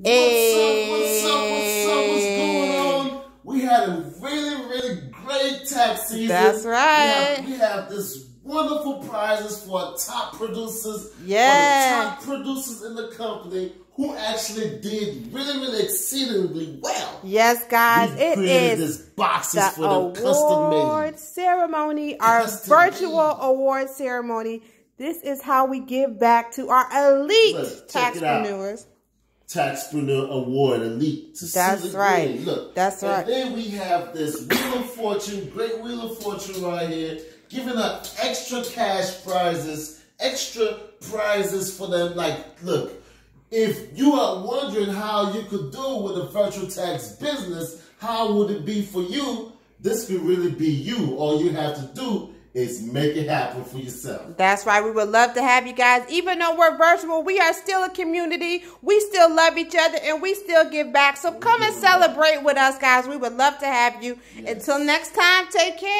Hey. What's up? What's up? What's up? What's going on? We had a really, really great tax season. That's right. We have, we have this wonderful prizes for top producers. Yeah. For the top producers in the company who actually did really, really exceedingly well. Yes, guys, we it is this boxes the for the custom award made. ceremony, our Custom virtual made. award ceremony. This is how we give back to our elite taxpreneurs. Taxpreneur Award Elite. To That's right. grade. Look, That's and right. then we have this Wheel of Fortune, great Wheel of Fortune right here, giving up extra cash prizes, extra prizes for them. Like, look, if you are wondering how you could do with a virtual tax business, how would it be for you? This could really be you. All you have to do is make it happen for yourself. That's right. We would love to have you guys. Even though we're virtual, we are still a community. We still love each other and we still give back. So come and celebrate with us, guys. We would love to have you. Yes. Until next time, take care. Peace out, guys.